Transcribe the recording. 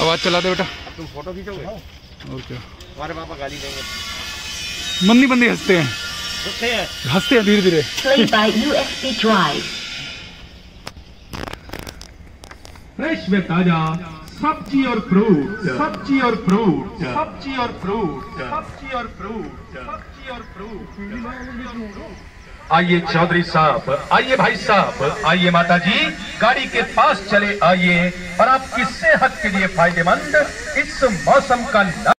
आवाज़ चला दे बेटा। तुम फ़ोटो खींचोगे? और क्या? हमारे पापा गाली देंगे। मन्नी बंदी हँसते हैं। हँसते हैं? धीरे धीरे। Played by USB Drive. Fresh में ताज़ा सब्ज़ी और फ्रूट सब्ज़ी और फ्रूट सब्ज़ी और फ्रूट सब्ज़ी और फ्रूट सब्ज़ी और फ्रूट आइए चौधरी साहब, आइए भाई साहब, आइए माता जी गाड़ी के पास चले आइए और आपकी सेहत के लिए फ़ायदेमंद इस मौसम का